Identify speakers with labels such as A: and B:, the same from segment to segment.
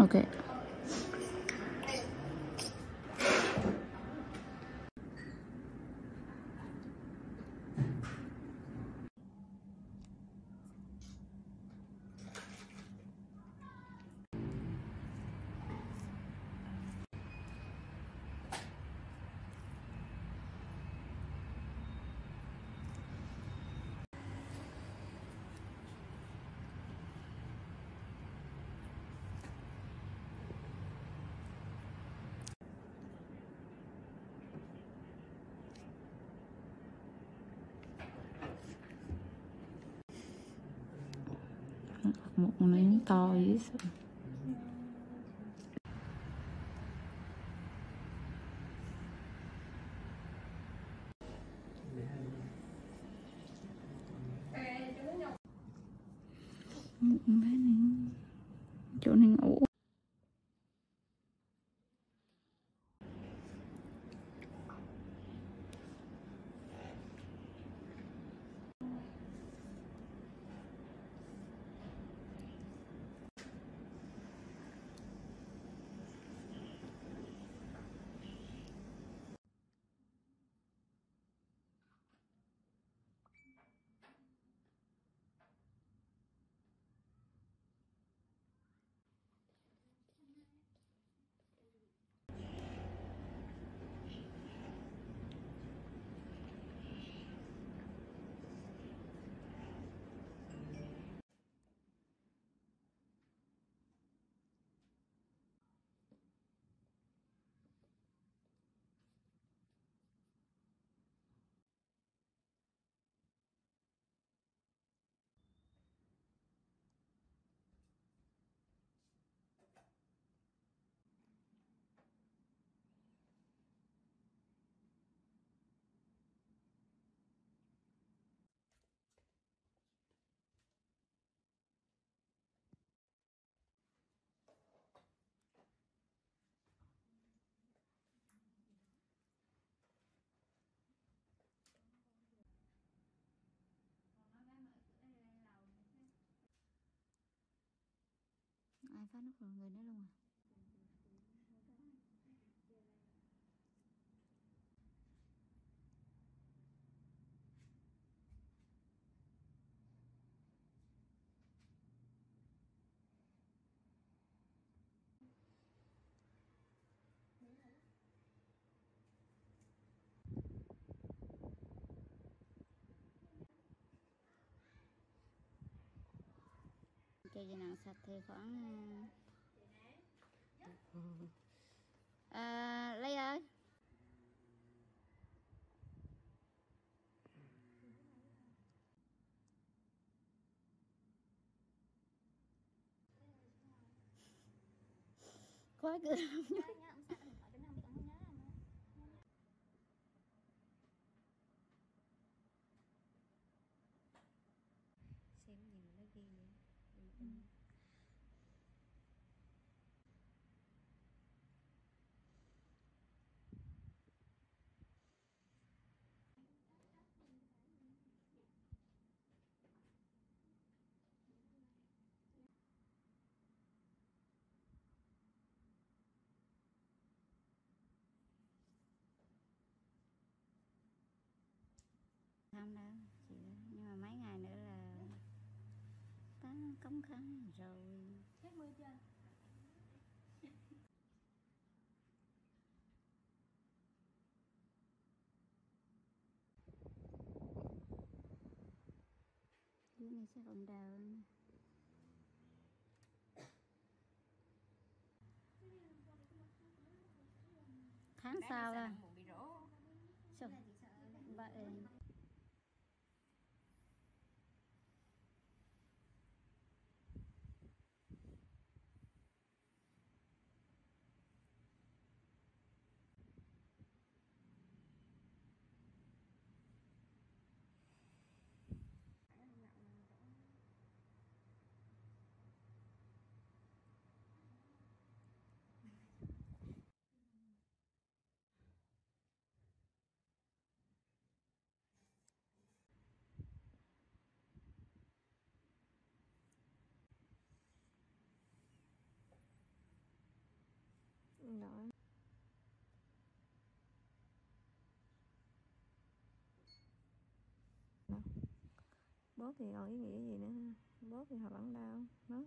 A: Okay. um un, em tal, isso. Ai nút rồi người nó luôn à. Chơi dây nặng sạch thì khoảng à, lấy ơi khóa cửa xem nhìn nó ghi vậy không đâu chị nhưng cống khăn rồi.
B: Hết mưa chưa?
A: dưới này sẽ còn đào tháng sau là
B: bị rỗ.
A: sao? Vậy nữa
B: bóp thì còn ý nghĩa gì nữa bóp thì họ vẫn đau nó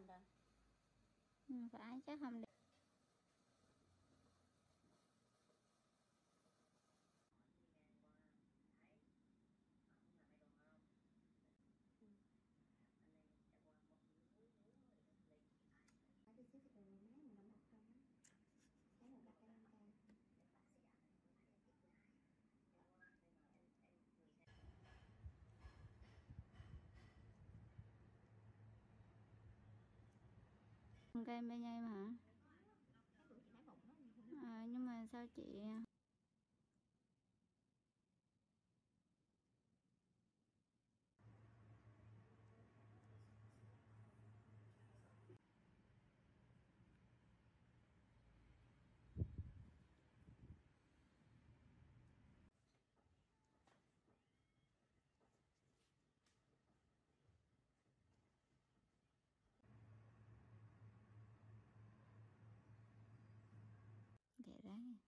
C: cần rồi.
A: Ừ, phải chứ không được cây bên em hả à, nhưng mà sao chị
C: cá nha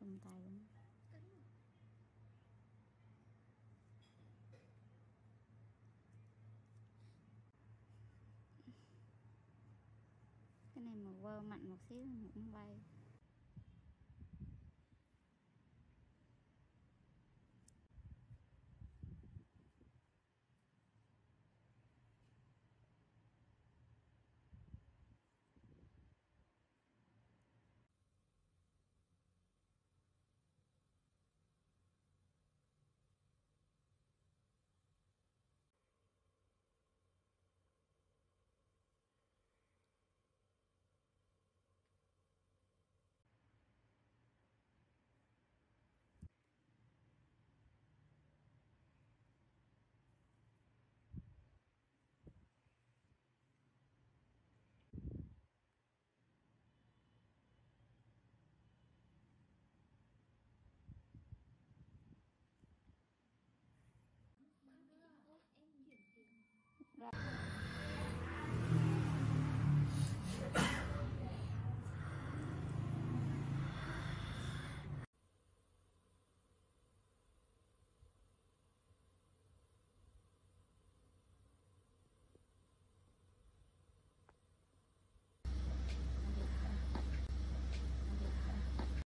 A: trời tay luôn cái này mà quơ mạnh một xíu nó cũng bay.